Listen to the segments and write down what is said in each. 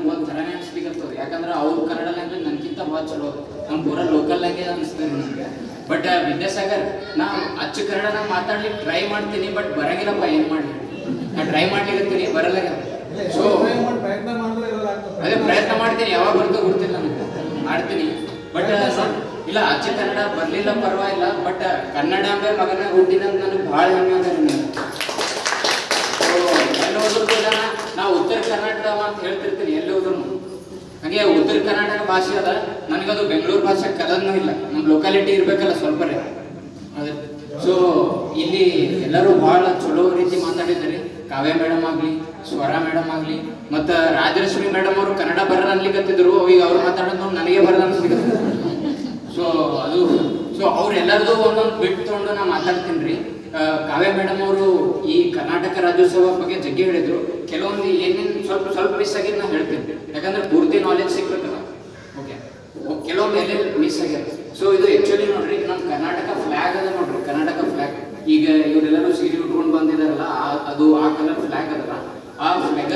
ನನಗೆ ಒಂದು ಥರನೇ ಯಾಕಂದ್ರೆ ಅವ್ರ ಕನ್ನಡ ಲ್ಯಾಂಗ್ವೇಜ್ ನನಗಿಂತ ಭಾಳ ಚಲೋ. ನಮ್ಮ ಪೂರ ಲೋಕಲ್ ಲ್ಯಾಂಗ್ವೇಜ್ ಅನಿಸ್ತದೆ ನನಗೆ. ಬಟ್ ವಿದ್ಯಾಸಾಗರ್ ನಾ ಅಚ್ಚ ಕನ್ನಡನ ಮಾತಾಡ್ಲಿಕ್ಕೆ ಟ್ರೈ ಮಾಡ್ತೀನಿ ಬಟ್ ಬರಂಗಿಲ್ಲಪ್ಪ ಏನು ಮಾಡಲಿ? ನಾ ಟ್ರೈ ಮಾಡ್ಲಿಕ್ಕೆ ಬರಲ್ಲ ಸೊ ಅದೇ ಪ್ರಯತ್ನ ಮಾಡ್ತೀನಿ ಯಾವಾಗ ಬರ್ತೋ ಗೊತ್ತಿಲ್ಲ ನನಗೆ. ಮಾಡ್ತೀನಿ. ಬಟ್ ಇಲ್ಲ ಅಚ್ಚ ಕನ್ನಡ ಬರಲಿಲ್ಲ ಪರವಾಗಿಲ್ಲ. ಬಟ್ ಕನ್ನಡಾಂಬೆ ಮಗನ ಹುಟ್ಟಿದ ನನಗೆ ಭಾಳ ಹೆಮ್ಮೆ ಅದ ನಾ So, ಎಲ್ಲಿ ಹೋದ್ರು ಕೂಡ ನಾವು ಉತ್ತರ ಕರ್ನಾಟಕ ಅಂತ ಹೇಳ್ತಿರ್ತೀನಿ. ಎಲ್ಲಿ ಹಾಗೆ ಉತ್ತರ ಕರ್ನಾಟಕ ಭಾಷೆ ಅದ. ನನಗದು ಬೆಂಗಳೂರು ಭಾಷೆ ಕಲನ್ನೂ ಇಲ್ಲ. ನಮ್ಮ ಲೋಕಾಲಿಟಿ ಇರ್ಬೇಕಲ್ಲ ಸ್ವಲ್ಪ ಅದೇ ಸೊ ಇಲ್ಲಿ ಎಲ್ಲರೂ ಭಾಳ ಚಲೋ ರೀತಿ ಮಾತಾಡಿದ್ರಿ ಕಾವ್ಯ ಮೇಡಮ್ ಆಗ್ಲಿ, ಸ್ವರ ಮೇಡಮ್ ಆಗ್ಲಿ, ಮತ್ತ ರಾಜಲಕ್ಷ್ಮಿ ಮೇಡಮ್ ಅವರು ಕನ್ನಡ ಬರಲ್ಲ ಅನ್ಲಿಕತ್ತಿದ್ರು ಈಗ ಅವ್ರು ಮಾತಾಡೋದು ನನಗೆ ಬರಲ್ಲ ಅನ್ಸ್ಲಿಕತ್ತಿದ್ರು ಸೊ ಅದು ಸೊ ಅವ್ರೆಲ್ಲರದು ಒಂದೊಂದು ಬಿಟ್ಟು ತೊಗೊಂಡು ನಾನು ಮಾತಾಡ್ತೀನಿ ರೀ ಕಾವ್ಯ ಮೇಡಮ್ ಅವರು ಈ ಕರ್ನಾಟಕ ರಾಜ್ಯೋತ್ಸವ ಬಗ್ಗೆ ಜಗ್ಗಿ ಹೇಳಿದ್ರು. ಕೆಲವೊಂದು ಏನೇನು ಸ್ವಲ್ಪ ಸ್ವಲ್ಪ ಮಿಸ್ ಆಗಿದ್ದು ನಾ ಹೇಳ್ತೀನಿ. ಯಾಕಂದ್ರೆ ಪೂರ್ತಿ ನಾಲೆಜ್ ಸಿಗ್ಬೇಕಲ್ಲ? ಓಕೆ ಕೆಲವೊಮ್ಮೆ ಎಲ್ಲೆಲ್ಲಿ ಮಿಸ್ ಆಗಿರುತ್ತೆ. ಸೊ ಇದು ಆ್ಯಕ್ಚುಲಿ ನೋಡ್ರಿ ನಮ್ಮ ಕರ್ನಾಟಕ ಫ್ಲಾಗ್ ಅದ ನೋಡ್ರಿ ಕರ್ನಾಟಕ ಫ್ಲಾಗ್ ಈಗ ಇವರೆಲ್ಲರೂ ಸೀರೆ ಉಟ್ಕೊಂಡು ಬಂದಿದಾರಲ್ಲ ಆ- ಅದು ಆ ಕಲರ್ ಫ್ಲಾಗ್ ಅದಲ್ಲ. ಆ ಫ್ಲಾಗ್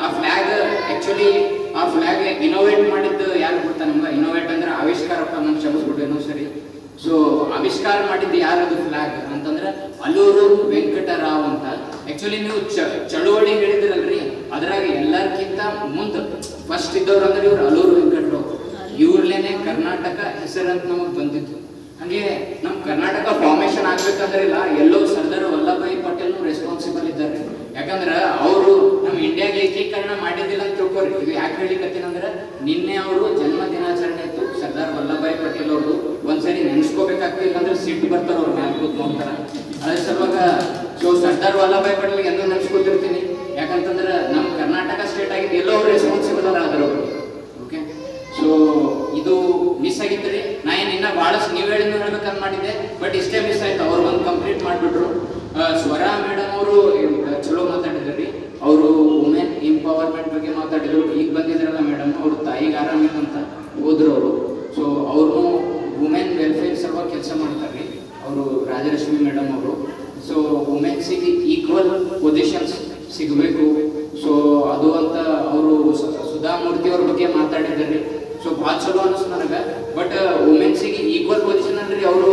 ಆ ಫ್ಲಾಗ್ ಆಕ್ಚುಲಿ ಆ ಫ್ಲಾಗ್ ಇನೋವೇಟ್ ಮಾಡಿದ್ದು ಯಾರು ಗೊತ್ತಾ ನಮ್ಗೆ? ಇನೋವೇಟ್ ಅಂದ್ರೆ ಆವಿಷ್ಕಾರಪ್ಪ ನಮ್ಗೆ ಕ್ಷಮಿಸ್ಬಿಟ್ಟು ಏನೋ ಸರಿ. ಸೊ ಆವಿಷ್ಕಾರ ಮಾಡಿದ್ದು ಯಾರು ಅದು ಫ್ಲಾಗ್ ಅಂತಂದ್ರೆ ಅಲ್ಲೂರು ವೆಂಕಟರಾವ್ ಅಂತ ಆಕ್ಚುಲಿ ನೀವು ಚಳುವಳಿ ಹೇಳಿದ್ರಲ್ರಿ, ಅದ್ರಾಗ ಎಲ್ಲರಿಗಿಂತ ಮುಂದ ಫಸ್ಟ್ ಇದ್ದವ್ರು ಅಂದ್ರೆ ಇವ್ರು ಅಲೂರು ವೆಂಕಟರಾವ್ ಇವ್ರಲ್ಲೇನೆ ಕರ್ನಾಟಕ ಹೆಸರಂತ ನಮಗ್ ಬಂದಿತ್ತು. ಹಾಗೆ ನಮ್ ಕರ್ನಾಟಕ ಫಾರ್ಮೇಶನ್ ಆಗ್ಬೇಕಂದ್ರೆ ಇಲ್ಲ, ಎಲ್ಲೋ ಸರ್ದಾರ್ ವಲ್ಲಭಾಯಿ ಪಟೇಲ್ ರೆಸ್ಪಾನ್ಸಿಬಲ್ ಇದ್ದಾರೆ. ಯಾಕಂದ್ರ ಅವರು ನಮ್ ಇಂಡಿಯಾಗ ಏಕೀಕರಣ ಮಾಡಿದಿಲ್ಲ ಅಂತ ತಿಳ್ಕೊರಿ ಇದು ಯಾಕೆ ಹೇಳಿಕತ್ತೀನಂದ್ರೆ ನಿನ್ನೆ ಅವರು ಜನ್ಮ ದಿನಾಚರಣೆ ಇತ್ತು, ಸರ್ದಾರ್ ವಲ್ಲಭಾಯಿ ಪಟೇಲ್ ಅವರು ಒಂದ್ಸರಿ ನೆನ್ಸ್ಕೋಬೇಕಾಗ್ತಿಲ್ಲ ಅಂದ್ರೆ ಸಿಟ್ಟು ಬರ್ತಾರ ಅವ್ರ ಮ್ಯಾಲ್ ಕೂತ್ ನೋಡ್ತಾರ ಅದ್ರ ಸಲುವಾಗ ಸೊ ಸರ್ದಾರ್ ವಲ್ಲಭಾಯಿ ಪಟೇಲ್ ಎಂದೂ ನೆನ್ಸ್ಕೊತಿರ್ತೀನಿ. ಯಾಕಂತಂದ್ರೆ ನಮ್ಮ ಕರ್ನಾಟಕ ಸ್ಟೇಟ್ ಆಗಿದ್ದು ಎಲ್ಲೋ ಅವ್ರು ರೆಸ್ಪಾನ್ಸಿಬಲ್ ಆದರು ಓಕೆ ಸೊ ಇದು ಮಿಸ್ ಆಗಿತ್ತು ನಾ ಏನು ಇನ್ನ ಭಾಳಷ್ಟು ನೀವು ಹೇಳಿದ್ದು ಹೇಳ್ಬೇಕಂತ ಮಾಡಿದ್ದೆ. ಬಟ್ ಇಷ್ಟೇ ಮಿಸ್ ಆಯ್ತು. ಅವ್ರು ಒಂದು ಕಂಪ್ಲೀಟ್ ಮಾಡಿಬಿಟ್ರು. ಸ್ವರ ಮೇಡಮ್ ಅವರು ಚಲೋ ಮಾತಾಡಿದ್ರು. ರೀ ಅವರು ವುಮೆನ್ ಎಂಪವರ್ಮೆಂಟ್ ಬಗ್ಗೆ ಮಾತಾಡಿದ್ರು. ಈಗ ಬಂದಿದ್ರಲ್ಲ ಮೇಡಮ್ ಅವ್ರ ತಾಯಿಗೆ ಆರಾಮಿಲ್ಲ ಅಂತ ಹೋದ್ರು ಅವರು. ಸೊ ಅವರು ವುಮೆನ್ ವೆಲ್ಫೇರ್ ಸಲುವಾಗಿ ಕೆಲಸ ಮಾಡ್ತಾರೆ ರೀ ಅವರು ರಾಜಲಕ್ಷ್ಮಿ ಮೇಡಮ್ ಅವರು. ವುಮೆನ್ಸಿಗೆ ಈಕ್ವಲ್ ಪೊಸಿಷನ್ಸ್ ಸಿಗಬೇಕು. ಸೊ ಅದು ಅಂತ ಅವರು ಸುಧಾಮೂರ್ತಿ ಅವ್ರ ಬಗ್ಗೆ ಮಾತಾಡಿದ್ದಾರೆ. ಸೊ ಭಾಳ ಚಲೋ ಅನಿಸ್ತು ನನಗೆ. ಬಟ್ ವುಮೆನ್ಸಿಗೆ ಈಕ್ವಲ್ ಪೊಸಿಷನ್ ಅಂದ್ರೆ ಅವರು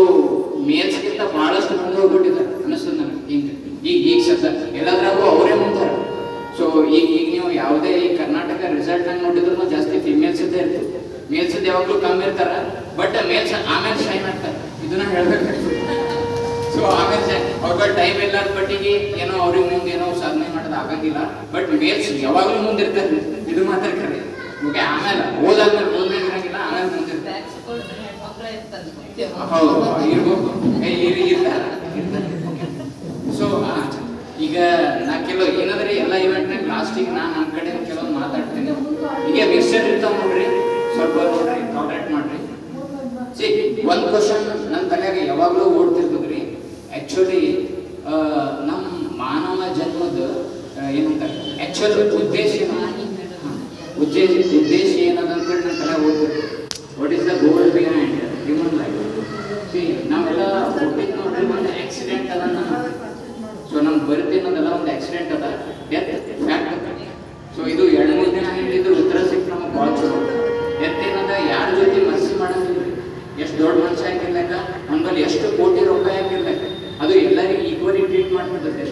ಮೇಲ್ಸ್ಗಿಂತ ಬಹಳಷ್ಟು ಮುಂದೆ ಹೋಗ್ಬಿಟ್ಟಿದ್ದಾರೆ ಅನಿಸ್ತದೆ ನನಗೆ ಹಿಂಗೆ ಈಗ ಈಗ ಶಬ್ದ ಎಲ್ಲದ್ರಾಗೂ ಅವರೇ ಮುಂದಾರ ಸೊ ಈಗ ಈಗ ನೀವು ಯಾವುದೇ ಈ ಕರ್ನಾಟಕ ರಿಸಲ್ಟ್ ನಂಗೆ ನೋಡಿದ್ರು ಜಾಸ್ತಿ ಫಿಮೇಲ್ಸ್ ಇದ್ದೇ ಇರ್ತದೆ ಮೇಲ್ಸ್ ಯಾವಾಗಲೂ ಕಮ್ಮಿ ಇರ್ತಾರ. ಬಟ್ ಮೇಲ್ಸ್ ಆಮೇಲೆ ಶೈನ್ ಆಗ್ತಾರೆ. ಇದನ್ನ ಅವ್ರ ಟೈಮ್ ಎಲ್ಲ ಬಟ್ಟಿಗೆ ಏನೋ ಅವ್ರಿಗೆ ಮುಂದೆ ಏನೋ ಸಾಧನೆ ಮಾಡೋದು ಆಗಂಗಿಲ್ಲ. ಬಟ್ ಮೇಲ್ಸ್ ಯಾವಾಗಲೂ ಮುಂದಿರ್ತಾರೆ ಇದು ಮಾತ್ರ ಕರೆ. ಓಕೆ ಆಮೇಲೆ ಓದಾದ್ಮೇಲೆ ಮುಂದೆ ಇರಂಗಿಲ್ಲ ಆಮೇಲೆ ಮುಂದಿರ್ತಾರೆ ಹೌದು ಇರ್ಬೋದು ಇರ್ತಾರ. ಸೊ ಈಗ ನಾ ಕೆಲವು ಏನಂದ್ರೆ ಎಲ್ಲ ಇವೆಂಟ್ನಾಗ ಲಾಸ್ಟಿಗೆ ನಾನು ನನ್ನ ಕಡೆ ಕೆಲವೊಂದು ಮಾತಾಡ್ತೀನಿ. ಈಗ ಮಿಕ್ಸರ್ ಇರ್ತಾವ ನೋಡ್ರಿ. ಸ್ವಲ್ಪ ನೋಡ್ರಿ ಕಾಂಟ್ಯಾಕ್ಟ್ ಮಾಡ್ರಿ. ಸಿ ಒಂದು ಕ್ವಶನ್ ನನ್ನ ತಲೆಯಾಗ ಯಾವಾಗಲೂ ಓಡ್ತಿರ್ತದ್ರಿ. ಆ್ಯಕ್ಚುಲಿ ನಮ್ಮ ಮಾನವ ಜನ್ಮದ ಆ, ಏನಂತಾರೆ ಆ್ಯಕ್ಚುಲ್ ಉದ್ದೇಶ ಏನು? ಹಾ. ಉದ್ದೇಶ ಉದ್ದೇಶ ಏನದ ಅಂತೇಳಿ ನನ್ನ ತಲೆ ಓಡ್ತಿರ್ತದೆ what is the goal behind human life see ನಾವೆಲ್ಲ ಹುಟ್ಟಿದ್ ನೋಡ್ರಿ ಒಂದು ಆಕ್ಸಿಡೆಂಟ್ ಅದ ಸೊ ನಮ್ಗೆ ಬರ್ತೀನದಲ್ಲ ಒಂದು ಆಕ್ಸಿಡೆಂಟ್ ಅದ ಡೆತ್ ಫ್ಯಾಕ್ಟ್ ಅದ ಸೊ ಇದು ಎರಡು ಮೂರು ದಿನ ಹೇಳಿದ್ರು ಉತ್ತರ ಸಿಕ್ ನಮಗೆ ಭಾಳ ಚಲೋ ಡೆತ್ ಏನದ ಯಾರ ಜೊತೆ ಮನಸ್ಸು ಮಾಡಂಗಿಲ್ಲ ಎಷ್ಟು ದೊಡ್ಡ ಮನುಷ್ಯ ಆಗಿರ್ಲಕ್ಕ ನಮ್ಮಲ್ಲಿ ಎಷ್ಟು ಕೋಟಿ ರೂಪಾಯಿ ಆಗಿರ್ಲಕ್ಕ ಅದು ಎಲ್ಲರಿಗೂ ಈಕ್ವಲಿ ಟ್ರೀಟ್ ಮಾಡ್ಬಿಡ್ತದೆ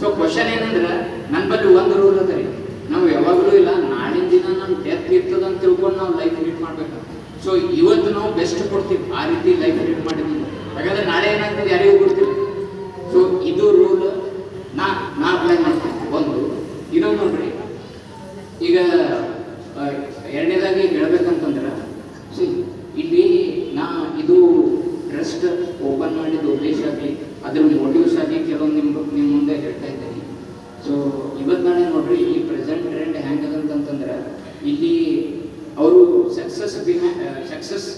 ಸೊ ಕ್ವಶನ್ ಏನಂದ್ರೆ ನನ್ನ ಬಳಿ ಒಂದು ರೂಲ್ ಅದ ರೀ ನಾವು ಯಾವಾಗಲೂ ಇಲ್ಲ ನಾಳಿನ ದಿನ ನಮ್ಮ ಡೆತ್ ಇರ್ತದ ಅಂತ ತಿಳ್ಕೊಂಡು ನಾವು ಲೈಫ್ ಲೀಡ್ ಮಾಡ್ಬೇಕು ಸೊ ಇವತ್ತು ನಾವು ಬೆಸ್ಟ್ ಕೊಡ್ತೀವಿ. ಆ ರೀತಿ ಲೈಫ್ ಲೀಡ್ ಮಾಡಿದ್ವಿ ಯಾಕಂದ್ರೆ ನಾಳೆ ಏನಾಗ್ತದೆ? ಯಾರಿಗೂ ಕೊಡ್ತೀವಿ ಸೊ ಇದು ರೂಲ್ ನಾ ನಾ ಅಪ್ಲೈ ಮಾಡ್ತೀನಿ ಒಂದು ಇನ್ನೊಂದು ನೋಡ್ರಿ ಈಗ ಆ, ಎರಡನೇದಾಗಿ ಹೇಳ್ಬೇಕಂತಂದ್ರೆ ಸಿ ಇಲ್ಲಿ ನಾ ಇದು ಟ್ರಸ್ಟ್ ಓಪನ್ ಮಾಡಿದ ಉದ್ದೇಶ ಆಗಲಿ ಅದ್ರ ಮೋಟಿವ್ಸ್ ಆಗಿ ಕೆಲವೊಂದು ನಿಮ್ಮ ನಿಮ್ಮ ಮುಂದೆ ಹೇಳ್ತಾ ಇದ್ದೀನಿ ಸೊ ಇವತ್ತು ನಾಳೆ ನೋಡ್ರಿ ಈ ಪ್ರೆಸೆಂಟ್ ಟ್ರೆಂಡ್ ಹೆಂಗದಂತಂದ್ರೆ ಇಲ್ಲಿ ಅವರು ಸಕ್ಸಸ್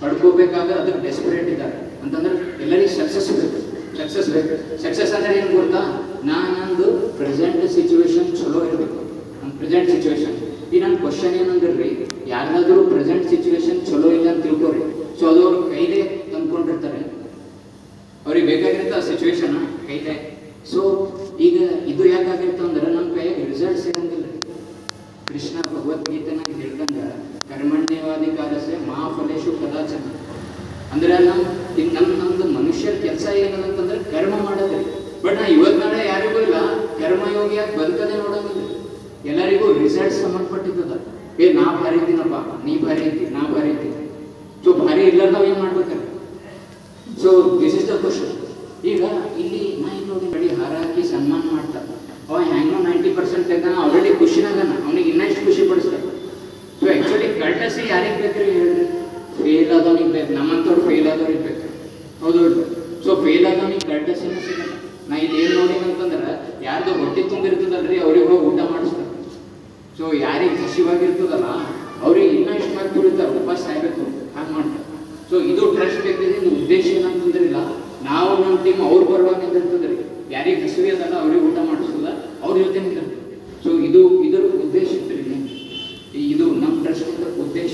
ಪಡ್ಕೋಬೇಕಾಗ ಅದಕ್ಕೆ ಡೆಸ್ಪರೇಟ್ ಇದ್ದಾರೆ. ಅಂತಂದ್ರೆ ಎಲ್ಲರಿಗೂ ಸಕ್ಸಸ್ ಬೇಕು. ಸಕ್ಸಸ್ ಬೇಕು. ಸಕ್ಸಸ್ ಅಂದ್ರೆ ಏನು ಗೊತ್ತಾ? ನಾನೊಂದು ಪ್ರೆಸೆಂಟ್ ಸಿಚುವೇಶನ್ ಚಲೋ ಇರಬೇಕು. ನನ್ನ ಪ್ರೆಸೆಂಟ್ ಸಿಚುವೇಶನ್ ಈ ನನ್ನ ಕ್ವಶನ್ ಏನಂದ್ರೆ? ರೀ ಯಾರಿಗಾದ್ರೂ ಪ್ರೆಸೆಂಟ್ ಸಿಚುವೇಶನ್ ಚಲೋ ಇಲ್ಲ ಅಂತ ತಿಳ್ಕೊರಿ ಸೊ ಅದು ಅವ್ರ ಕೈಲೇ ತಂದ್ಕೊಂಡಿರ್ತಾರೆ ಅವ್ರಿಗೆ ಬೇಕಾಗಿರುತ್ತೆ ಆ ಸಿಚುವೇಶನ್ ಕೈಲೇ ಸೊ ಈಗ ಇದು ಯಾಕಾಗಿತ್ತು ಅಂದ್ರೆ ನಮ್ಮ ಕೈಯಾಗ ರಿಸಲ್ಟ್ಸ್ ಇರಂಗಿಲ್ಲ ಕೃಷ್ಣ ಭಗವದ್ಗೀತೆನ ಹೇಳ್ದಂಗ ಕರ್ಮಣ್ಯವಾಧಿಕಾರಸೆ ಮಹಾಫಲೇಶು ಕದಾಚನ ಅಂದ್ರೆ ನಮ್ ಈಗ ನಮ್ ನಮ್ದು ಮನುಷ್ಯರ ಕೆಲಸ ಏನದಂತಂದ್ರೆ ಕರ್ಮ ಮಾಡೋದ್ರಿ ಬಟ್ ನಾ ಇವತ್ ನಾಳೆ ಯಾರಿಗೂ ಇಲ್ಲ. ಕರ್ಮಯೋಗಿಯಾಗಿ ಬದುಕದೆ ನೋಡೋದಿಲ್ಲ. ಎಲ್ಲರಿಗೂ ರಿಸಲ್ಟ್ ಸಂಬಂಧಪಟ್ಟಿದ್ದದ. ಏ, ನಾ ಭಾರಿ ಇದ್ದೀನಪ್ಪ. ನೀ ಭಾರಿ ಇದ್ದಿ, ನಾ ಭಾರಿ ಇದ್ದೀನಿ ಸೊ ಭಾರಿ ಇರ್ಲಾರ್ದವ್ ಏನ್ ಮಾಡ್ಬೇಕಾರೆ? So this is the question ಈಗ ಇಲ್ಲಿ ನಾ ಇಲ್ಲಿ ನೋಡಿ ಬಡಿ ಹಾರ ಹಾಕಿ ಸನ್ಮಾನ ಮಾಡ್ತಾರ ಅವ ಹೆಂಗೋ ನೈಂಟಿ ಪರ್ಸೆಂಟ್ ತೆಗ್ದಾನ ಆಲ್ರೆಡಿ ಖುಷಿನಾಗನ ಅವನಿಗೆ ಇನ್ನಷ್ಟು ಖುಷಿ ಪಡಿಸ್ತಾರೆ ಸೊ ಆ್ಯಕ್ಚುಲಿ ಕಳ್ಟಸಿ ಯಾರಿಗೆ ಬೇಕ್ರಿ ಹೇಳ್ರಿ ಫೇಲ್ ಆದವನಿಗೆ ಬೇಕು ನಮ್ಮಂಥವ್ರು ಫೇಲ್ ಆದವ್ರಿಗೆ ಬೇಕು ಹೌದು ಸೊ ಫೇಲ್ ಆದವನಿಗೆ ಕಳ್ಟಸಿನ ಸಿಗಲ್ಲ ನಾ ಇಲ್ಲಿ ಏನು ನೋಡಿನ ಅಂತಂದ್ರೆ ಯಾರ್ದು ತುಂಬಿರ್ತದಲ್ರಿ ಅವ್ರಿಗೆ ಹೋಗಿ ಊಟ ಮಾಡಿಸ್ತಾರೆ. ಸೊ ಯಾರಿಗೆ ಹಸಿವಾಗಿರ್ತದಲ್ಲ ಅವ್ರಿಗೆ ಇನ್ನೂ ಮಾಡಿ ತುಳಿತಾರೆ ಉಪವಾಸ ಆಗಬೇಕು ಹಂಗೆ ಮಾಡ್ತಾರೆ. ಸೊ ಇದು ಟ್ರಸ್ಟ್ ಬೇಕಿದೆ ಇದು ಉದ್ದೇಶ ಏನಂತಂದ್ರೆ ಇಲ್ಲ. ನಾವು ನಮ್ಮ ಟೀಮ್ ಅವ್ರು ಬರುವಾಗ ಅಂತಂದ್ರೆ ಯಾರಿಗೆ ಹಸಿವೆ ಅದಲ್ಲ ಅವ್ರಿಗೆ ಊಟ ಮಾಡಿಸೋದ ಅವ್ರ ಜೊತೆ ಸೊ ಇದು ಇದರ ಉದ್ದೇಶ ಇದು ನಮ್ಮ ಟ್ರಸ್ಟ್ ಉದ್ದೇಶ.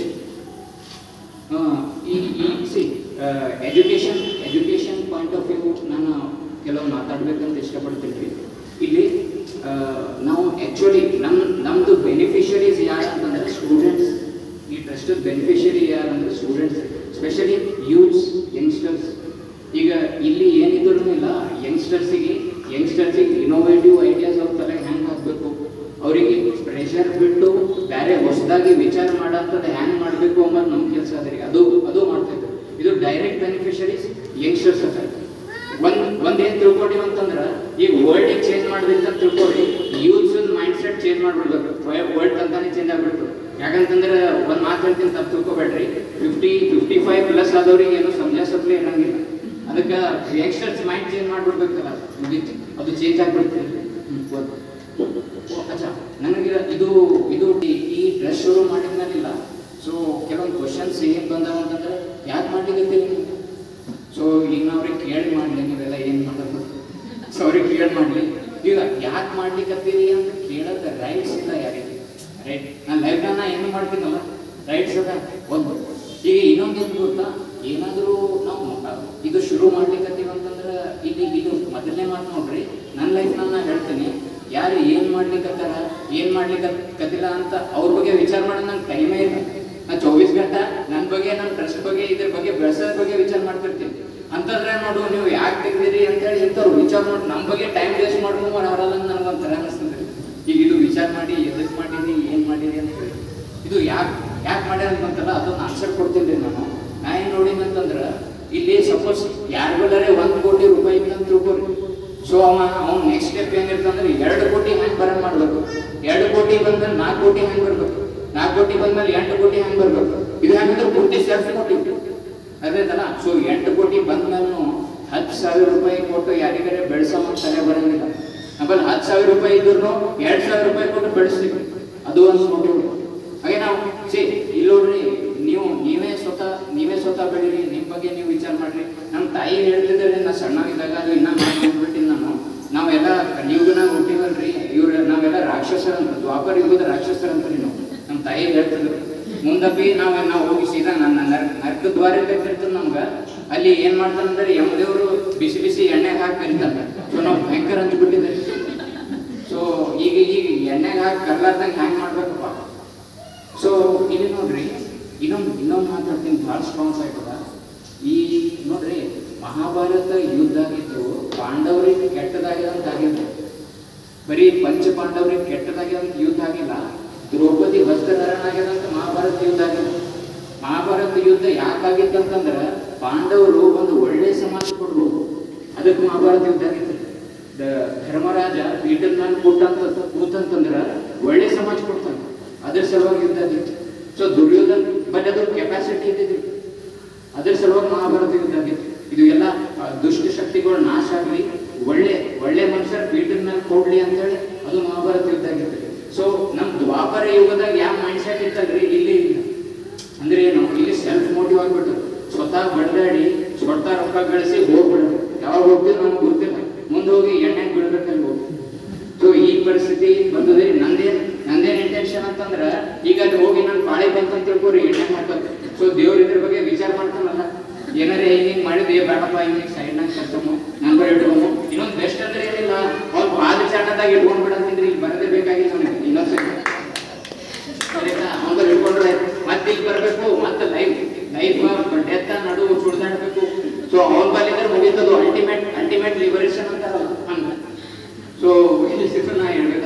ಆ, ಈ see education education point of view ನಾನು ಕೆಲವು ಮಾತಾಡ್ಬೇಕಂತ ಇಷ್ಟಪಡ್ತೀನಿ. ಇಲ್ಲಿ ನಾವು ಆ್ಯಕ್ಚುಲಿ ನಮ್ಮ ನಮ್ಮದು ಬೆನಿಫಿಷರೀಸ್ ಯಾರು ಅಂತಂದ್ರೆ ಸ್ಟೂಡೆಂಟ್ಸ್ ಈ ಟ್ರಸ್ಟದ ಬೆನಿಫಿಷರಿ ಯಾರು ಅಂದ್ರೆ ಸ್ಟೂಡೆಂಟ್ಸ್ ಸ್ಪೆಷಲಿ ಯೂತ್ಸ್ ಯಂಗ್ಸ್ಟರ್ಸ್ ಈಗ ಇಲ್ಲಿ ಏನಿದ್ರು ಇಲ್ಲ ಯಂಗ್ಸ್ಟರ್ಸಿಗೆ ಯಂಗ್ಸ್ಟರ್ಸಿಗೆ ಇನೋವೇಟಿವ್ ಐಡಿಯಾಸ್ ಅವ್ರ ತಲೆಗೆ ಹ್ಯಾಂಗ್ ಹಾಕಬೇಕು ಅವರಿಗೆ ಪ್ರೆಷರ್ ಬಿಟ್ಟು ಬೇರೆ ಹೊಸದಾಗಿ ವಿಚಾರ ಮಾಡಂತದ್ದು ಹ್ಯಾಂಗ್ ಮಾಡಬೇಕು ಅನ್ನೋದು ನಮ್ಮ ಕೆಲಸ ಅದ್ರಿ ಅದು ಅದು ಮಾಡ್ತಿದ್ರು ಇದು ಡೈರೆಕ್ಟ್ ಬೆನಿಫಿಷರೀಸ್ ಯಂಗ್ಸ್ಟರ್ಸ್ ಅದ ಒಂದ್ ಒಂದ್ ಏನ್ ತಿಳ್ಕೊಂಡಿ ಅಂತಂದ್ರ ಈಗ ವರ್ಲ್ಡ್ ಚೇಂಜ್ ಮಾಡ್ಬೇಕಂತ ತಿಳ್ಕೊಳ್ಳಿ ಯೂತ್ಸ್ ಮೈಂಡ್ ಸೆಟ್ ಚೇಂಜ್ ಮಾಡ್ಬಿಡ್ಬೇಕು ವರ್ಲ್ಡ್ ಅಂತಾನೆ ಚೇಂಜ್ ಆಗ್ಬಿಡ್ತು ಯಾಕಂತಂದ್ರೆ ಒಂದ್ ಮಾತು ಹೇಳ್ತೀನಿ, ತಪ್ಪು ತಿಳ್ಕೊಬೇಡ್ರಿ. ಫಿಫ್ಟಿ ಫಿಫ್ಟಿ ಫೈವ್ ಪ್ಲಸ್ ಆದವ್ರಿಗೆ ಏನು ಸಮಜಾಸತ್ಲೆ ಇರಂಗಿಲ್ಲ. ಅದಕ್ಕೆ ಯಂಗ್ಸ್ಟರ್ಸ್ ಮೈಂಡ್ ಚೇಂಜ್ ಮಾಡ್ಬಿಡ್ಬೇಕಲ್ಲ, ಮುಗೀತು. ಅದು ಚೇಂಜ್ ಆಗ್ಬಿಡ್ತೀನಿ ಅಚ್ಚಾ, ನನಗೆ ಇದು ಇದು ಈ- ಡ್ರೆಸ್ ಶುರು ಮಾಡಿದ್ಮೇಲಿಲ್ಲ. ಸೊ ಕೆಲವೊಂದು ಕ್ವಶನ್ಸ್ ಏನ್ ಬಂದಾವ ಅಂತಂದ್ರೆ, ಯಾಕೆ ಮಾಡ್ಲಿಕ್ಕೆ ಸೊ ಈಗ ನಾವ್ರಿಗೆ ಕೇಳಿ ಮಾಡ್ಲಿ, ನೀವೆಲ್ಲ ಏನ್ ಮಾಡೋದು? ಸೊ ಅವ್ರಿಗೆ ಕೇಳಿ ಮಾಡ್ಲಿ. ಈಗ ಯಾಕೆ ಮಾಡ್ಲಿಕ್ಕತ್ತೀರಿ ಅಂತ ಕೇಳೋದ ರೈಟ್ಸ್ ಇಲ್ಲ ಯಾರಿಗೆ. ರೈಟ್ ನಾನು ಲೈಫ್ ನಾ ಏನು ಮಾಡ್ತೀನಲ್ಲ? ರೈಟ್ಸ್ ಅದ ಒಂದು. ಈಗ ಇನ್ನೊಂದು ಏನು ಗೊತ್ತಾ? ಏನಾದರೂ ನಾವು ಇದು ಶುರು ಮಾಡ್ಲಿಕ್ಕತ್ತೀವಿ ಅಂತಂದ್ರೆ ಇಲ್ಲಿ ಇದು ಮೊದಲನೇ ಮಾತು ನೋಡ್ರಿ. ನನ್ನ ಲೈಫ್ ನಾನು ಹೇಳ್ತೀನಿ. ಯಾರು ಏನು ಮಾಡ್ಲಿಕ್ಕತ್ತಾರ ಏನು ಮಾಡ್ಲಿಕ್ಕತ್ತಿಲ್ಲ ಅಂತ ಅವ್ರ ಬಗ್ಗೆ ವಿಚಾರ ಮಾಡೋದು ನಂಗೆ ಟೈಮೇ ಇಲ್ಲ. ನಾ ಚೌಬೀಸ್ ಗಂಟೆ ನನ್ನ ಬಗ್ಗೆ ನನ್ನ ಟ್ರಸ್ಟ್ ಬಗ್ಗೆ, ಇದ್ರ ಬಗ್ಗೆ ಬೆಳೆಸೋದ್ರ ಬಗ್ಗೆ ವಿಚಾರ ಮಾಡ್ತಿರ್ತೀನಿ. ಅಂತಂದ್ರೆ ನೋಡು, ನೀವು ಯಾಕೆ ತೆಗ್ದಿರಿ ಅಂತೇಳಿ ಇಂಥವ್ರು ವಿಚಾರ ನೋಡಿ ನಮ್ಮ ಬಗ್ಗೆ ಟೈಮ್ ವೇಸ್ಟ್ ಮಾಡ್ಕೊಂಡು ನನಗೆ ಒಂಥರ ಅನಿಸ್ತದೆ ಈಗ ಇದು ವಿಚಾರ ಮಾಡಿ ಎದಕ್ಕೆ ಮಾಡೀನಿ ಏನು ಮಾಡೀನಿ ಅಂತ ಹೇಳಿ. ಇದು ಯಾಕೆ ಯಾಕೆ ಮಾಡ್ಯಾರ ಅಂತಲ್ಲ ಅದನ್ನ ಆನ್ಸರ್ ಕೊಡ್ತೀನಿ ರೀ ನಾನು. ನಾ ಏನು ನೋಡಿನಿ ಅಂತಂದ್ರೆ, ಇಲ್ಲಿ ಸಪೋಸ್ ಯಾರಿಗೆಲ್ಲರೇ ಒಂದು ಕೋಟಿ ರೂಪಾಯಿ ಅಂತ ತಿಳ್ಕೊರಿ. ಸೊ ಅವ, ಅವ್ನು ನೆಕ್ಸ್ಟ್ ಸ್ಟೆಪ್ ಏನಿರ್ತಂದ್ರೆ ಎರಡು ಕೋಟಿ ಹೆಂಗೆ ಬರಂಗ್ ಮಾಡ್ಬೇಕು? ಎರಡು ಕೋಟಿ ಬಂದ್ರೆ ನಾಲ್ಕು ಕೋಟಿ ಹೆಂಗೆ ಬರ್ಬೇಕು? ನಾಲ್ಕು ಕೋಟಿ ಬಂದ್ಮೇಲೆ ಎಂಟು ಕೋಟಿ ಹೆಂಗೆ ಬರ್ಬೇಕು? ಇದು ಹೆಂಗಂದ್ರೆ ಪೂರ್ತಿ ಸೆಲ್ಫ್ ಅದೇ ಅದೇದಲ್ಲ ಸೊ ಎಂಟು ಕೋಟಿ ಬಂದ್ಮೇಲೂ ಹತ್ತು ಸಾವಿರ ರೂಪಾಯಿ ಕೊಟ್ಟು ಯಾರಿಗಾರೆ ಬೆಳೆಸೋ ತಲೆ ಬರಂಗಿಲ್ಲ. ಆಮೇಲೆ ಹತ್ತು ಸಾವಿರ ರೂಪಾಯಿ ಇದ್ರು ಎರಡು ಸಾವಿರ ರೂಪಾಯಿ ಕೊಟ್ಟು ಬೆಳೆಸ್ತೀವಿ. ಅದು ಒಂದು ಮೋಟಿವ್ ಹಾಗೆ ನಾವು ಸಿ ಇಲ್ಲಿ ನೋಡ್ರಿ, ನೀವು, ನೀವೇ ಸ್ವತಃ ನೀವೇ ಸ್ವತಃ ಬೆಳೀರಿ ನಿಮ್ಮ ಬಗ್ಗೆ ನೀವು ವಿಚಾರ ಮಾಡ್ರಿ. ನಮ್ಮ ತಾಯಿ ಹೇಳ್ತಿದ್ದಾರೆ, ನಾ ಸಣ್ಣವಿದ್ದಾಗ ಅದು ಇನ್ನ ನಾನು. ನಾವೆಲ್ಲ ಕಲಿಯುಗನ ಹುಟ್ಟಿವಲ್ರಿ, ಇವ್ರ, ನಾವೆಲ್ಲ ರಾಕ್ಷಸರಂತ ದ್ವಾಪರ ಯುಗದ ರಾಕ್ಷಸರಂತ್ರಿ ನಾವು ನಮ್ಮ ತಾಯಿ ಹೇಳ್ತಿದ್ರು. ಮುಂದಪ್ಪಿ ನಾವು ನಾವು ಹೋಗಿ ಸೀದಾ ನನ್ನ ನರ್ಕ ದ್ವಾರ ಬೇಕಿರ್ತದೆ ನಮ್ಗೆ. ಅಲ್ಲಿ ಏನ್ ಮಾಡ್ತಾನಂದ್ರೆ ಯಮದೇವರು ಬಿಸಿ ಬಿಸಿ ಎಣ್ಣೆ ಹಾಕಿ ಕರಿತಾನೆ ಸೊ, ನಾವು ಭಯಂಕರ ಅಂತ ಸೊ ಈಗ ಈಗ ಎಣ್ಣೆಗೆ ಹಾಕಿ ಕರ್ಲಾರ್ದಂಗೆ ಹ್ಯಾಂಗ್ ಮಾಡ್ಬೇಕಪ್ಪ? ಸೊ ಇಲ್ಲಿ ನೋಡ್ರಿ, ಇನ್ನೊಂದು ಇನ್ನೊಂದು ಮಾತಾಡ್ತೀನಿ, ಭಾಳ ಸ್ಟ್ರಾಂಗ್ಸ್ ಆಯ್ತದ. ಈ ನೋಡ್ರಿ, ಮಹಾಭಾರತ ಯುದ್ಧ ಆಗಿತ್ತು ಪಾಂಡವರಿಗೆ ಕೆಟ್ಟದಾಗಿದಂತ ಆಗಿಲ್ಲ. ಬರೀ ಪಂಚ ಪಾಂಡವರಿಗೆ ಕೆಟ್ಟದಾಗಿದಂತ ಯುದ್ಧ ಆಗಿಲ್ಲ, ದ್ರೌಪದಿ ವಸ್ತ್ರಧರನಾಗ್ಯದಂತ ಮಹಾಭಾರತ ಯುದ್ಧ ಆಗಿಲ್ಲ. ಮಹಾಭಾರತ ಯುದ್ಧ ಯಾಕಾಗಿತ್ತಂತಂದ್ರೆ, ಪಾಂಡವರು ಒಂದು ಒಳ್ಳೆ ಸಮಾಜ ಕೊಡ್ಬೋದು ಅದಕ್ಕೆ ಮಹಾಭಾರತ ಯುದ್ಧ ಆಗಿತ್ತು. ಧರ್ಮರಾಜ ಪೀಠದ ನಾನು ಕೊಟ್ಟಂತ ಕೂತಂತಂದ್ರೆ ಒಳ್ಳೆ ಸಮಾಜ ಕೊಡ್ತಾನೆ. ಅದ್ರ ಸಲುವಾಗಿ ಆಗಿತ್ತು ಸೊ ದುರ್ಯೋಧನ್ ಬಟ್ ಅದ್ರ ಕೆಪಾಸಿಟಿ ಇದ್ದಿದ್ರು. ಅದ್ರ ಸಲುವಾಗಿ ಮಹಾಭಾರತ ಯುದ್ಧ ಆಗಿತ್ತು. ಇದು ಎಲ್ಲ ದುಷ್ಟ ಶಕ್ತಿಗಳು ನಾಶ ಆಗಲಿ, ಒಳ್ಳೆ ಒಳ್ಳೆ ಮನುಷ್ಯರ ನಾನು ಕೊಡ್ಲಿ ಅಂತೇಳಿ ಅದು ಮಹಾಭಾರತ ಯುದ್ಧ ಆಗಿತ್ತು. ಸೊ ನಮ್ ದ್ವಾಪರ ಯುಗದಾಗ ಯಾವ ಮೈಂಡ್ ಸೆಟ್ ಇತ್ತಲ್ರಿ? ಇಲ್ಲಿ ಇಲ್ಲ. ಅಂದ್ರೆ ಏನು? ಇಲ್ಲಿ ಸೆಲ್ಫ್ ಮೋಟಿವ್ ಆಗ್ಬಿಟ್ಟು ಸ್ವತಃ ಬಡದಾಡಿ ಸ್ವತಃ ರೊಕ್ಕ ಗಳಿಸಿ ಹೋಗ್ಬಿಡೋದು. ಯಾವಾಗ ಹೋಗ್ತೀವಿ ನಮ್ಗೆ ಗೊತ್ತಿಲ್ಲ. ಮುಂದೆ ಹೋಗಿ ದೇವ್ರ ಇದ್ರ ಬಗ್ಗೆ ವಿಚಾರ ಮಾಡ್ತಾನಲ್ಲ. ಏನಾರೇ ಹಿಂಗೆ ಮಾಡಿದ್ ಏ ಬೇಡಪ್ಪ ಹಿಂಗೆ ಸೈಡ್ನಾಗ ಕರ್ಸಮು ನಂಬರ್ ಇಟ್ಕೊಮು ಇನ್ನೊಂದು ಬೆಸ್ಟ್ ಅಂದ್ರೆ ಏನಿಲ್ಲ? ಅವ್ರು ಆದ ಚಾಟದಾಗ ಇಟ್ಕೊಂಡ್ಬಿಡಂತಿಂದ್ರೆ ಇಲ್ಲಿ ಬರದೇ ಬೇಕಾಗಿಲ್ಲ ನನಗೆ ಇನ್ನೊಂದ್ಸರಿ ಸರಿನಾ? ನಂಬರ್ ಇಟ್ಕೊಂಡ್ರೆ ಮತ್ತೆ ಇಲ್ಲಿ ಬರಬೇಕು, ಮತ್ತೆ ಲೈಫ್ ಲೈಫ್ ಡೆತ್ ನಡು ಸುಡ್ದಾಡ್ಬೇಕು ಸೊ ಅವ್ನ್ ಬಲ್ಲಿದ್ರೆ ಮುಗೀತದು. ಅಲ್ಟಿಮೇಟ್ ಅಲ್ಟಿಮೇಟ್ ಲಿಬರೇಷನ್ ಅಂತಾರಲ್ಲ. ಸೊ ಇಲ್ಲಿ ಸಿಟ್ಟು ನಾ ಹೇಳ್ಬೇಕು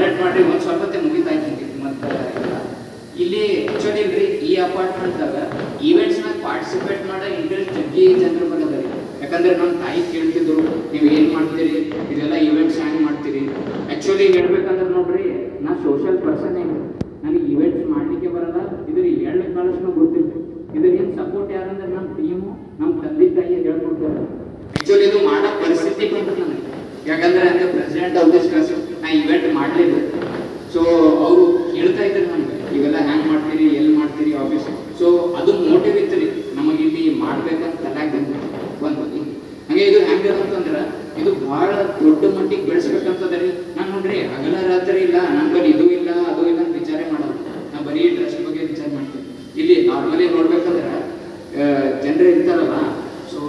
ಟಾಯ್ಲೆಟ್ ಮಾಡಿ ಒಂದು ಸ್ವಲ್ಪ ಮುಗಿತಾ ಇದ್ದೀನಿ ಮತ್ತೆ ಇಲ್ಲಿ. ಆಕ್ಚುಲಿ ಇಲ್ರಿ, ಈ ಅಪಾರ್ಟ್ಮೆಂಟ್ದಾಗ ಈವೆಂಟ್ಸ್ನಾಗ ಪಾರ್ಟಿಸಿಪೇಟ್ ಮಾಡೋ ಇಂಟ್ರೆಸ್ಟ್ ಜಗ್ಗಿ ಜನರು ಬಂದದ ಯಾಕಂದ್ರೆ ನಮ್ಮ ತಾಯಿ ಕೇಳ್ತಿದ್ರು, ನೀವು ಏನು ಮಾಡ್ತೀರಿ? ಇದೆಲ್ಲ ಈವೆಂಟ್ಸ್ ಹ್ಯಾಂಗ್ ಮಾಡ್ತೀರಿ. ಆಕ್ಚುಲಿ ಹೇಳ್ಬೇಕಂದ್ರೆ ನೋಡ್ರಿ, ನಾ ಸೋಷಿಯಲ್ ಪರ್ಸನ್ ಏನು ನನಗೆ ಈವೆಂಟ್ಸ್ ಮಾಡ್ಲಿಕ್ಕೆ ಬರಲ್ಲ, ಇದ್ರ ಎರಡು ಕಾಲೇಜ್ನೂ ಗೊತ್ತಿಲ್ಲ ಇದ್ರ ಏನು ಸಪೋರ್ಟ್ ಯಾರಂದ್ರೆ ನಮ್ಮ ಟೀಮು ನಮ್ಮ ತಂದೆ ತಾಯಿ ಹೇಳ್ಕೊಡ್ತಾರೆ. ಆಕ್ಚುಲಿ ಇದು ಮಾಡೋ ಪರಿಸ್ಥಿತಿ ಬಂತು ನನಗೆ. ಯಾಕಂದ್ರೆ ಅಂದ್ರೆ ಪ್ರೆಸಿಡೆಂಟ್ ಆಫ್ ದಿಸ್ ಮಾಡಲಿಲ್ಲ ಸೊ ಅವರು ಹೇಳ್ತಾ ಇದ್ದಾರೆ ನಮ್ಗೆ ಇವೆಲ್ಲ ಹ್ಯಾಂಗ್ ಮಾಡ್ತೀರಿ, ಎಲ್ಲಿ ಮಾಡ್ತೀರಿ ಆಫೀಸ್ ಸೊ ಅದು ಮೋಟಿವ್ ಇತ್ತು ರೀ ನಮಗೆ ಇಲ್ಲಿ ಮಾಡ್ಬೇಕಂತ ತಲೆಯಾಗ ಒಂದು ಹಂಗೆ ಇದು ಹ್ಯಾಂಗ್ ಅಂತಂದ್ರೆ ಇದು ಬಹಳ ದೊಡ್ಡ ಮಟ್ಟಿಗೆ ಬೆಳೆಸ್ಬೇಕಂತದ ರೀ. ನಾನು ನೋಡ್ರಿ, ಹಗಲ ರಾತ್ರಿ ಇಲ್ಲ ನನ್ನ ಬಳಿ ಇದು ಇಲ್ಲ, ಅದು ಇಲ್ಲ ಅಂತ ವಿಚಾರ ಮಾಡೋದು. ನಾ ಬರೀ ಡ್ರೆಸ್ ಬಗ್ಗೆ ವಿಚಾರ ಮಾಡ್ತೀನಿ. ಇಲ್ಲಿ ನಾರ್ಮಲಿ ನೋಡ್ಬೇಕಂದ್ರೆ ಜನರು ಇರ್ತಾರಲ್ಲ ಸೊ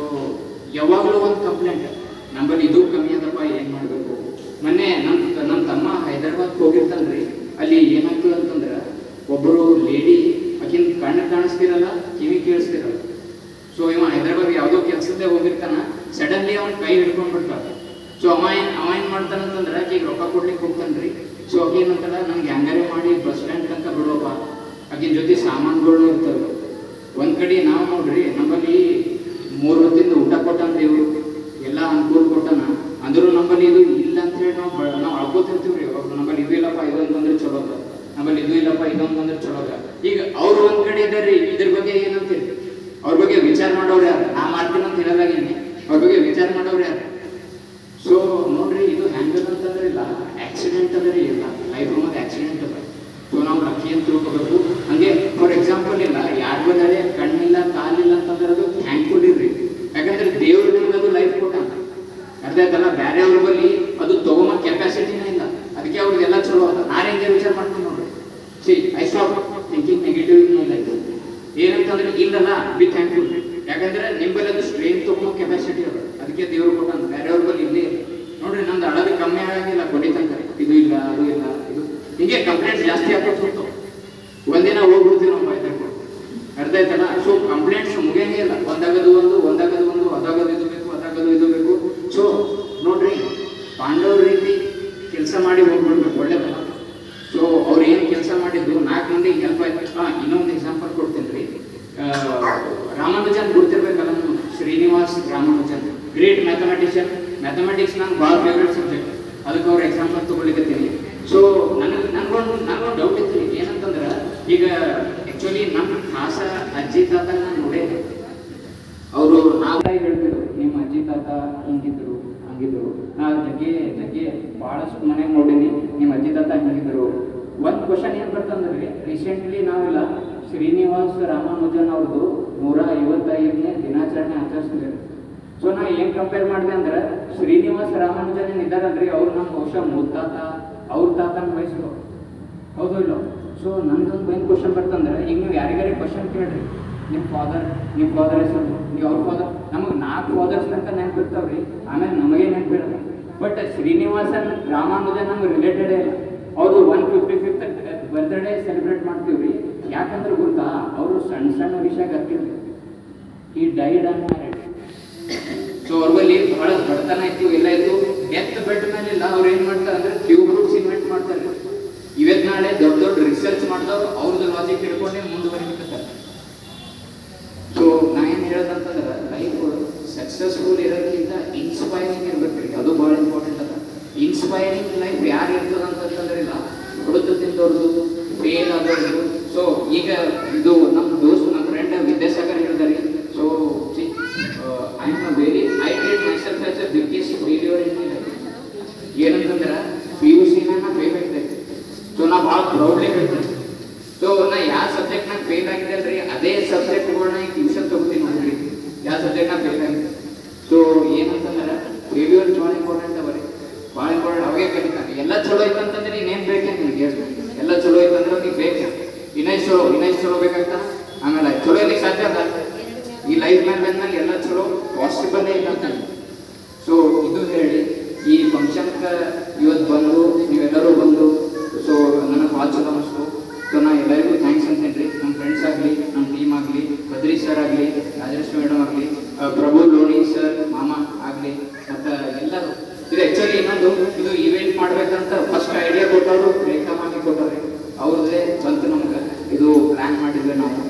ಯಾವಾಗಲೂ ಒಂದು ಕಂಪ್ಲೇಂಟ್ ನಮ್ಮಲ್ಲಿ ಇದು ಕಮ್ಮಿ ಅದಪ್ಪ, ಏನ್ ಮಾಡಬೇಕು? ಮೊನ್ನೆ ನಮ್ಮ ನಮ್ಮ ತಮ್ಮ ಹೈದರಾಬಾದ್ ಹೋಗಿರ್ತಾನ್ರಿ. ಅಲ್ಲಿ ಏನಾಗ್ತದೆ ಅಂತಂದ್ರೆ ಒಬ್ಬರು ಲೇಡಿ ಆಕಿನ ಕಣ್ಣು ಕಾಣಿಸ್ತಿರಲ್ಲ, ಕಿವಿ ಕೇಳಿಸ್ತಿರಲ್ಲ. ಸೊ ಇವ ಹೈದರಾಬಾದ್ ಯಾವುದೋ ಕೆಲಸದ್ದೇ ಹೋಗಿರ್ತಾನ ಸಡನ್ಲಿ ಅವ್ನ ಕೈ ಹಿಡ್ಕೊಂಡ್ ಬಿಡ್ತಾರ ಸೊ ಅವ ಏನ್ ಅವ ಏನ್ ಮಾಡ್ತಾನಂತಂದ್ರೆ ಆಕಿಗೆ ರೊಕ್ಕ ಕೊಡ್ಲಿಕ್ಕೆ ಹೋಗ್ತಾನ್ರಿ. ಸೊ ಆಕಿ ಏನಂತಾರ ನಮ್ಗೆ ಹೆಂಗಾರೆ ಮಾಡಿ ಬಸ್ ಸ್ಟ್ಯಾಂಡ್ ತನಕ ಬಿಡೋಪ್ಪ. ಆಕಿನ ಜೊತೆ ಸಾಮಾನುಗಳು ಇರ್ತವೆ ಒಂದ್ ಕಡೆ ನಾವು ನೋಡ್ರಿ, ನಮ್ಮಲ್ಲಿ ಮೂರು ಹೊತ್ತಿಂದ ಊಟ ಕೊಟ್ಟಾನ ದೇವ್ರು ಎಲ್ಲ ಅನುಕೂಲ ಕೊಟ್ಟಾನ ಅಂದ್ರೂ ನಮ್ಮಲ್ಲಿ ಇದು ಇಲ್ಲ ಅಂತ ಹೇಳಿ ನಾವು ಬ- ನಾವು ಅಳ್ಕೋತಿರ್ತೀವ್ರಿ ಅವ್ರು ನಮ್ಮಲ್ಲಿ ಇದು ಇಲ್ಲಪ್ಪ ಇದೊಂದು ಅಂದ್ರೆ ಚಲೋ ಅದ ನಮ್ಮಲ್ಲಿ ಇದು ಇಲ್ಲಪ್ಪ ಇದೊಂದು ಅಂದ್ರೆ ಚಲೋ ಅದ ಈಗ ಅವ್ರು ಒಂದ್ ಕಡೆ ಇದ್ದಾರ್ರಿ ಇದ್ರ ಬಗ್ಗೆ ಏನಂತೀರಿ ಅವ್ರ ಬಗ್ಗೆ ವಿಚಾರ ಮಾಡೋರು ಯಾರು ನಾ ಮಾಡ್ತೀನಿ ಅಂತ ಹೇಳಲಾಗೇನಿ ಅವ್ರ ಬಗ್ಗೆ ವಿಚಾರ ಮಾಡೋರು ಯಾರು ಸೊ ನೋಡ್ರಿ ಇದು ಹ್ಯಾಂಗಲ್ ಅಂತಂದ್ರೆ ಇಲ್ಲ ಆಕ್ಸಿಡೆಂಟ್ ಅಂದ್ರೆ ಇಲ್ಲ ಲೈಫ್ ಮತ್ತೆ ಆಕ್ಸಿಡೆಂಟ್ ಅದ ಸೊ ನಾವು ಲಕ್ಕಿ ಅಂತ ತಿಳ್ಕೊಬೇಕು ಹಂಗೆ ಫಾರ್ ಎಕ್ಸಾಂಪಲ್ ಇಲ್ಲ ಯಾರು ಬಂದರೆ ಕಣ್ಣಿಲ್ಲ ಕಾಲಿಲ್ಲ ಅಂತಂದ್ರೆ ಅದು ಥ್ಯಾಂಕ್ಫುಲ್ ಇರ್ರಿ ಯಾಕಂದ್ರೆ ದೇವ್ರು ನಿಮ್ಗೆ ಅದು ಲೈಫ್ ಕೊಟ್ಟಾನ ಆಯ್ತಲ್ಲ ಬೇರೆಯವ್ರ ಬಳಿ ಅದು ತಗೊಂಬ ಕೆಪಾಸಿಟಿನೇ ಇಲ್ಲ. ಅದಕ್ಕೆ ಅವ್ರಿಗೆಲ್ಲ ಚಲೋ ಅದ. ನಾನು ಹೆಂಗೆ ವಿಚಾರ ಮಾಡ್ತೀನಿ ನೋಡ್ರಿ see I stop thinking negative ಏನಂತಂದ್ರೆ ಇಲ್ಲಲ್ಲ ಬಿ ಥ್ಯಾಂಕ್ಫುಲ್ ಯಾಕಂದ್ರೆ ನಿಂಬಲ್ಲಿ ಅದು ಸ್ಟ್ರೇನ್ ತಗೊಂಬೋ ಕೆಪಾಸಿಟಿ ಅದ ಅದಕ್ಕೆ ದೇವ್ರು ಕೊಟ್ಟಾನ ಬೇರೆಯವ್ರ ಬಳಿ ಇಲ್ಲೇ ಇಲ್ಲ. ನೋಡ್ರಿ ನಂದು ಅಳದು ಕಮ್ಮಿ ಆಗಂಗಿಲ್ಲ ಕೊಡಿ ತನಕ ಇದು ಇಲ್ಲ ಅದು ಇಲ್ಲ ಇದು ಹಿಂಗೆ ಕಂಪ್ಲೇಂಟ್ಸ್ ಜಾಸ್ತಿ ಆಗ್ತಾ ಹೋಗ್ತಾವ ಒಂದಿನ ಹೋಗ್ಬಿಡ್ತೀವಿ ನಾವು ಬೈದಕ್ಕೆ ಅರ್ಥ ಆಯ್ತಲ್ಲ ಸೊ ಕಂಪ್ಲೇಂಟ್ಸ್ ಮುಗಿಯಂಗೇ ಇಲ್ಲ ಒಂದಾಗದು ಒಂದು ಒಂದಾಗದು ಒಂದು ಅದಾಗದು ಇದು ಬೇಕು ಅದಾಗದು ಇದು ಬೇಕು ಸೊ ನೋಡ್ರಿ ಪಾಂಡವ್ರ ರೀತಿ ಕೆಲಸ ಮಾಡಿ ಹೋಗ್ಬಿಡ್ಬೇಕು ಒಳ್ಳೇದಲ್ಲ ಸೊ ಅವ್ರು ಏನು ಕೆಲಸ ಮಾಡಿದ್ದು ನಾಲ್ಕು ಮಂದಿಗೆ ಹೆಲ್ಪ್ ಆಯ್ತು ಹಾಂ ಇನ್ನೊಂದು ಎಕ್ಸಾಂಪಲ್ ಕೊಡ್ತೀನಿ ರೀ ರಾಮಾನುಜನ್ ಗೊತ್ತಿರ್ಬೇಕಲ್ಲ ನಮ್ಗೆ Srinivas Ramanujan great mathematician mathematics ನಂಗೆ ಭಾಳ ಫೇವ್ರೆಟ್ ಸಬ್ಜೆಕ್ಟ್ ಅದಕ್ಕೆ ಅವ್ರ ಎಕ್ಸಾಂಪಲ್ ತಗೊಳ್ಳಿಕತ್ತೀನಿ ಸೊ ನನಗೆ ನನಗೊಂದು ನನಗೊಂದು ಡೌಟ್ ಇತ್ತು ರೀ ಏನಂತಂದ್ರೆ ಈಗ ಆ್ಯಕ್ಚುಲಿ ನಮ್ಮ ಖಾಸ ಅಜ್ಜಿ ತಾತ ನಾನು ನೋಡೇ ಅವರು ನಾವು ಹೇಳ್ತಿದ್ರು ನಿಮ್ಮ ಅಜ್ಜಿ ತಾತ ಹಿಂಗಿದ್ರು ನಾ ಜಗ್ಗಿ, ಜಗ್ಗೆ ಭಾಳಷ್ಟು ಮನೆಗೆ ನೋಡೀನಿ. ನಿಮ್ಮ ಅಜ್ಜಿ ತಾತ ಹಿಂಗಿದ್ರು ಒಂದು ಕ್ವಶನ್ ಏನು ಬರ್ತಂದ್ರೆ ರೀಸೆಂಟ್ಲಿ ನಾವೆಲ್ಲ ಶ್ರೀನಿವಾಸ ರಾಮಾನುಜನ್ ಅವ್ರದ್ದು ನೂರ ಐವತ್ತೈದನೇ ದಿನಾಚರಣೆ ಆಚರಿಸ್ತಿದ್ದೇವೆ ಸೊ ನಾ ಏನ್ ಕಂಪೇರ್ ಮಾಡಿದೆ ಅಂದ್ರೆ, ಶ್ರೀನಿವಾಸ ರಾಮಾನುಜನ್ ಏನ್ ಇದಾರಲ್ರಿ ಅವ್ರು ನಮ್ಮ ಬಹುಶಃ ಮುತ್ತಾತ ಅವ್ರ ತಾತನ ವಯಸ್ಸು. ಹೌದು ಇಲ್ಲ? ಸೊ ನಂದೊಂದು ಬೈನ್ ಕ್ವಶನ್ ಬರ್ತಂದ್ರೆ, ಈಗ ನೀವು ಯಾರಿಗಾರಿ ಕ್ವಶನ್ ಕೇಳ್ರಿ. ನಿಮ್ಮ ಫಾದರ್ ನಿಮ್ಮ ಫಾದರ್ ಹೆಸರು, ನೀವು ಅವ್ರ ಫಾದರ್ ನಮಗೆ ನಾಲ್ಕು ಫಾದರ್ಸ್ ಅಂತ ನೆನಪಿರ್ತಾವ್ರಿ. ಆಮೇಲೆ ನಮಗೆ ಬಟ್ ಶ್ರೀನಿವಾಸನ್ ರಾಮಾನುಜನ್ ನಮ್ಗೆ ರಿಲೇಟೆಡ್ ಇಲ್ಲ. ಅವರು one fifty fifth birthday celebrate ಮಾಡ್ತೀವಿ ಯಾಕಂದ್ರೆ ಗೊತ್ತಾ, ಅವರು ಸಣ್ಣ ಸಣ್ಣ ವಿಷಯ ಕರ್ತಿದ್ರು ಈ ಡೈಡ್ ಅನ್ಮ್ಯಾರಿಡ್ ಸೊ ಅವ್ರಲ್ಲಿ ಬಹಳ ಬಡತನ ಇತ್ತು, ಎಲ್ಲ ಇತ್ತು. ಎತ್ತ ಬೆಡ್ ಮೇಲೆ ಇಲ್ಲ ಅವ್ರು ಏನ್ ಮಾಡ್ತಾರೆ ಅಂದ್ರೆ ಟ್ಯೂಬ್ ರೂಟ್ಸ್ ಇನ್ವೆಂಟ್ ಮಾಡ್ತಾರೆ. ಇವತ್ತು ನಾಳೆ ದೊಡ್ಡ ದೊಡ್ಡ ರಿಸರ್ಚ್ ಮಾಡಿದವ್ರು ಅವ್ರದ್ದು ಲಾಜಿಕ್ ಹಿಡ್ಕೊಂಡೇ ಮುಂದುವರಿತಾರೆ ಸೊ ನಾ ಏನ್ ಹೇಳೋದಂತಂದ್ರೆ ಲೈಫ್ ಸಕ್ಸಸ್ಫುಲ್ ಇರೋದ್ಕಿಂತ ಇನ್ಸ್ಪೈರಿಂಗ್ ಇರ್ಬೇಕ್ರಿ ಅದು ಬಹಳ ಇಂಪಾರ್ಟೆಂಟ್ ಅದ ಇನ್ಸ್ಪೈರಿಂಗ್ ಲೈಫ್ ಯಾರು ಇರ್ತದಂತಂದ್ರೆ ಇಲ್ಲ. ಹೊಡೆದು ತಿಂದವ್ರದ್ದು ಪೇನ್ ಆದವ್ರದ್ದು ಸೊ ಈಗ ಇದು ನಮ್ಮ ದೋಸ್ತ್ ನಮ್ಮ ಫ್ರೆಂಡ್ ವಿದ್ಯಾಸಾಗರ್ ಹೇಳಿದಾರೆ so I am a very I treat my self as a biggest failure in ಏನಂತಂದ್ರೆ ಪಿ ಯು ಸಿನ ನಾ ಫೇಲ್ ಆಗಿದ್ದೆ ಸೊ ನಾ ಭಾಳ ಪ್ರೌಡ್ಲಿ ಹೇಳ್ತೀನಿ ಸೊ ನಾ ಯಾವ ಸಬ್ಜೆಕ್ಟ್ ನಾಗ ಫೇಲ್ ಆಗಿದೆ ಅಲ್ರಿ ಚಲೋ ಐತಂತಂದ್ರೆ ಇನ್ನೇನ್ ಬೇಕೇನ್ ನಿಮ್ಗೆ ಹೇಳಿ ಎಲ್ಲ ಚಲೋ ಐತಂದ್ರೆ ನೀವು ಬೇಕು ಇನ್ನೇ ಚಲೋ ಇನ್ನೇ ಚಲೋ ಬೇಕಾಗ್ತ ಆಮೇಲೆ ಚಲೋ ಇರ್ಲಿಕ್ಕೆ ಸಾಧ್ಯ ಅದ ಈ ಲೈಫ್ ಮೇಲೆ ಬಂದ್ಮೇಲೆ ಎಲ್ಲ ಚಲೋ ಪಾಸಿಬಲ್ ಅಂತ ಸೊ ಇದು ಹೇಳಿ, ಈ ಫಂಕ್ಷನ್ಗೆ ಇವತ್ತು ಬಂದು, ನೀವೆಲ್ಲರೂ ಬಂದು ಸೊ ನನಗೆ ಭಾಳ ಚಲೋ ಅನಿಸ್ತು ಸೊ ನಾ ಎಲ್ಲರಿಗೂ ಥ್ಯಾಂಕ್ಸ್ ಅಂತೇನ್ರಿ ನಮ್ಮ ಫ್ರೆಂಡ್ಸ್ ಆಗಲಿ ನಮ್ಮ ಟೀಮ್ ಆಗಲಿ ಬದ್ರಿ ಸರ್ ಆಗಲಿ, ರಾಜೇಶ್ ಮೇಡಮ್ ಆಗಲಿ ಪ್ರಭು, ಲೋಣಿ ಸರ್ ಮಾಮ ಆಗಲಿ, ಮತ್ತು ಎಲ್ಲರೂ. ಇದು ಆ್ಯಕ್ಚುಲಿ ಇನ್ನೊಂದು, ಇದು ಇವೆಂಟ್ ಮಾಡಬೇಕಂತ ಫಸ್ಟ್ ಐಡಿಯಾ ಕೊಟ್ಟವರು ಪ್ರೇಕಮಾಗಿ ಕೊಟ್ಟವ್ರಿ. ಅವ್ರದ್ದೇ ಬಂತು ನಮ್ಗೆ. ಇದು ಪ್ಲ್ಯಾನ್ ಮಾಡಿದ್ವಿ ನಾವು.